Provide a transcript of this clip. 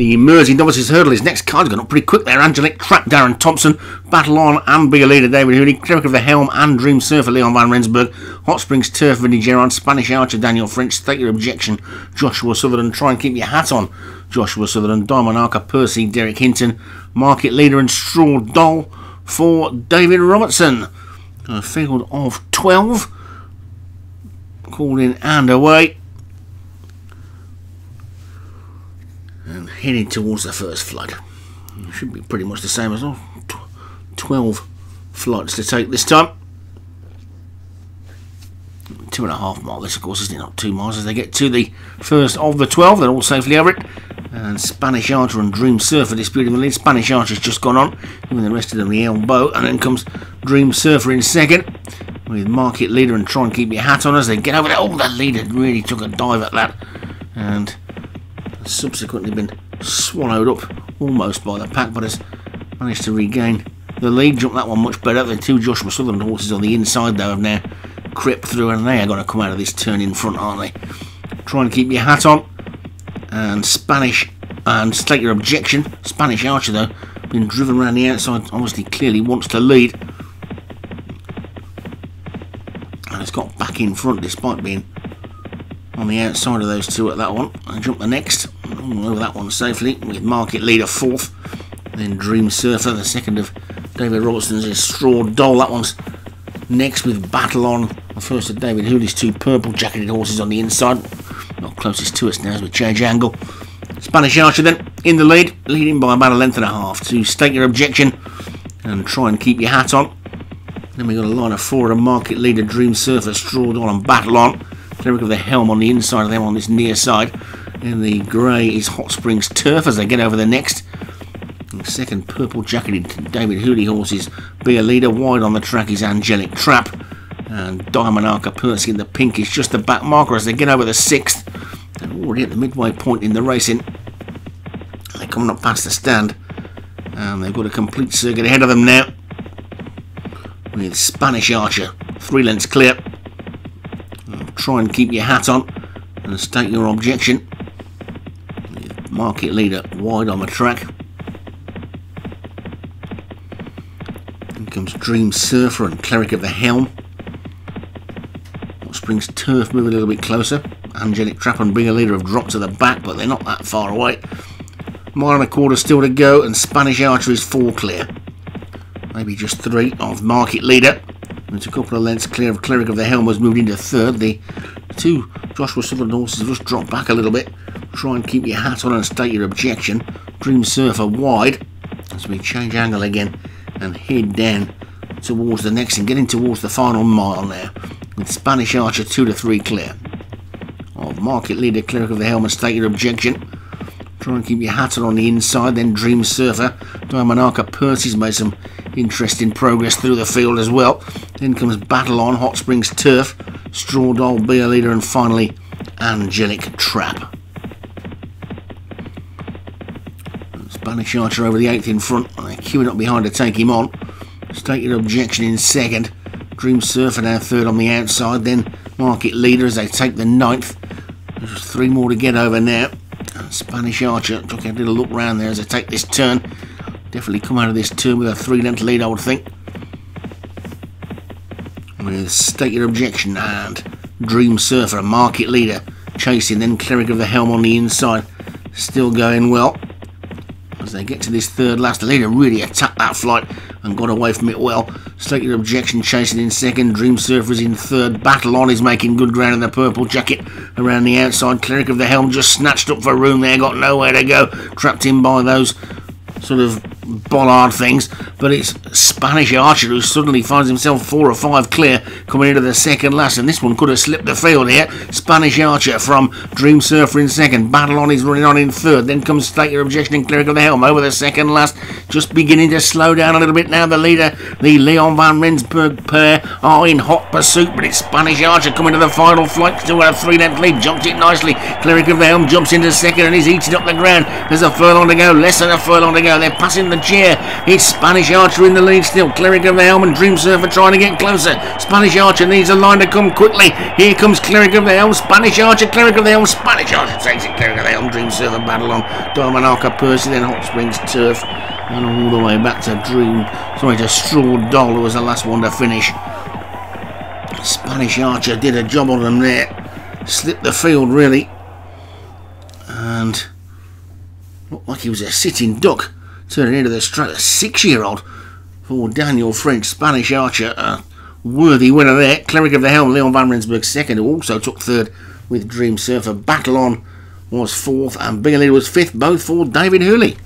The Mersey novices hurdle is next card's gone up pretty quick there. Angelic Trap, Darren Thompson, Battle On and Be a Leader, David Hooney, Cleric of the Helm and Dream Surfer, Leon Van Rensburg, Hot Springs Turf, Vinny Gerard, Spanish Archer, Daniel French, State Your Objection, Joshua Sutherland, Try and Keep Your Hat On, Joshua Sutherland, Diamond Arca, Percy, Derek Hinton, Market Leader and Straw Doll for David Robertson. A field of 12. Called in and away. And heading towards the first flood. It should be pretty much the same as well. 12 flights to take this time. Two and a half mile, this of course isn't it? Not two miles as they get to the first of the 12. They're all safely over it. And Spanish Archer and Dream Surfer disputing the lead. Spanish Archer's just gone on, giving the rest of them the elbow. And then comes Dream Surfer in second with Market Leader and Try and Keep Your Hat On as they get over there. Oh, the leader really took a dive at that. And subsequently been swallowed up almost by the pack, but has managed to regain the lead. Jumped that one much better. The two Joshua Sutherland horses on the inside, though, have now crept through, and they are going to come out of this turn in front, aren't they? Try and keep your hat on. And Spanish, and state your objection. Spanish Archer, though, been driven around the outside, obviously clearly wants to lead. And it's got back in front despite being on the outside of those two at that one. I jump the next, over that one safely, with Market Leader fourth. Then Dream Surfer, the second of David Robertson's is Straw Doll. That one's next with Battle On. The first of David Hooley's two purple jacketed horses on the inside. Not closest to us now as we change angle. Spanish Archer then in the lead, leading by about a length and a half to state your objection and try and keep your hat on. Then we've got a line of four of Market Leader, Dream Surfer, Straw Doll and Battle On. Cleric of the Helm on the inside of them on this near side. And the grey is Hot Springs Turf as they get over the next. The second purple jacketed David Hooley horses be a leader. Wide on the track is Angelic Trap. And Diamond Arca Percy in the pink is just the back marker as they get over the sixth. They're already at the midway point in the racing. They're coming up past the stand. And they've got a complete circuit ahead of them now. With Spanish Archer, three lengths clear try and keep your hat on and state your objection. Market leader wide on the track. Then comes Dream Surfer and Cleric of the Helm. Hot Springs Turf move a little bit closer. Angelic Trap and Bigger Leader have dropped to the back, but they're not that far away. Mile and a quarter still to go, and Spanish Archer is four clear. Maybe just three of Market Leader. It's a couple of lengths clear of Cleric of the Helm has moved into third. The two Joshua Sutherland horses have just dropped back a little bit. Try and keep your hat on and state your objection. Dream Surfer wide as we change angle again and head down towards the next and getting towards the final mile now. With Spanish Archer 2 to 3 clear. Of Market Leader Cleric of the Helm and state your objection. Try and keep your hat on the inside, then Dream Surfer. Diamond Arca Percy's made some interesting progress through the field as well. Then comes Battle On, Hot Springs Turf, Straw Doll, Beer Leader, and finally Angelic Trap. Spanish Archer over the eighth in front, they're queuing up behind to take him on. State your objection in second. Dream Surfer now third on the outside, then Market Leader as they take the ninth. There's three more to get over now. Spanish Archer took a little look round there as they take this turn. Definitely come out of this turn with a three length lead, I would think. State Your Objection and Dream Surfer, market leader, chasing, then Cleric of the Helm on the inside. Still going well. As they get to this third last, the leader really attacked that flight and got away from it well. State Your Objection chasing in second. Dream Surfer is in third. Battle On is making good ground in the purple jacket around the outside. Cleric of the Helm just snatched up for room there, got nowhere to go. Trapped in by those sort of bollard things, but it's Spanish Archer who suddenly finds himself four or five clear coming into the second last, and this one could have slipped the field here. Spanish Archer from Dream Surfer in second, Battle On is running on in third, then comes State Your Objection and Cleric of the Helm over the second last, just beginning to slow down a little bit now. The leader The Leon Van Rensburg pair are in hot pursuit, but it's Spanish Archer coming to the final flight. Still got a three length lead. Jumped it nicely. Cleric of the Helm jumps into second and he's eating up the ground. There's a furlong to go. Less than a furlong to go. They're passing the chair. It's Spanish Archer in the lead still. Cleric of the Helm and Dream Surfer trying to get closer. Spanish Archer needs a line to come quickly. Here comes Cleric of the Helm. Spanish Archer. Cleric of the Helm. Spanish Archer takes it. Cleric of the Helm. Dream Surfer battle on. Diamond Arca Percy. Then Hot Springs Turf and all the way back to Dream, sorry to Straw Doll who was the last one to finish. Spanish Archer did a job on them there, slipped the field really, and looked like he was a sitting duck, turning into the six-year-old for Daniel French, Spanish Archer, a worthy winner there. Cleric of the Helm, Leon Van Rensburg second, who also took third with Dream Surfer. Battle on was fourth, and Biggerly was fifth, both for David Hurley.